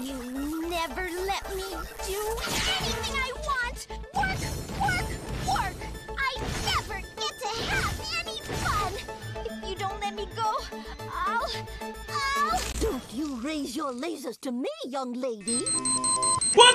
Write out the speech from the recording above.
You never let me do anything I want! Work, work, work! I never get to have any fun! If you don't let me go, I'll... I'll... Don't you raise your lasers to me, young lady. Whoa!